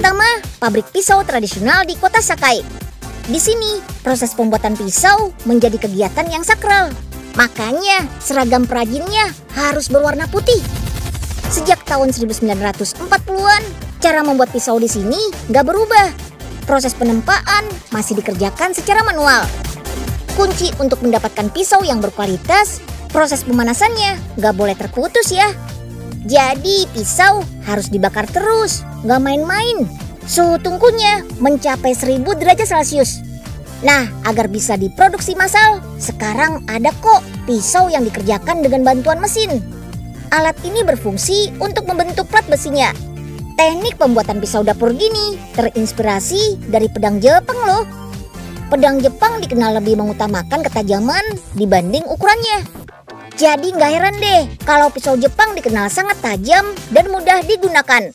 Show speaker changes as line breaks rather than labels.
pertama, pabrik pisau tradisional di kota Sakai. Di sini, proses pembuatan pisau menjadi kegiatan yang sakral. Makanya, seragam perajinnya harus berwarna putih. Sejak tahun 1940-an, cara membuat pisau di sini nggak berubah. Proses penempaan masih dikerjakan secara manual. Kunci untuk mendapatkan pisau yang berkualitas, proses pemanasannya nggak boleh terputus ya. Jadi pisau harus dibakar terus, nggak main-main. Suhu tungkunya mencapai 1000 derajat Celcius. Nah, agar bisa diproduksi massal, sekarang ada kok pisau yang dikerjakan dengan bantuan mesin. Alat ini berfungsi untuk membentuk plat besinya. Teknik pembuatan pisau dapur gini terinspirasi dari pedang Jepang loh. Pedang Jepang dikenal lebih mengutamakan ketajaman dibanding ukurannya. Jadi nggak heran deh kalau pisau Jepang dikenal sangat tajam dan mudah digunakan.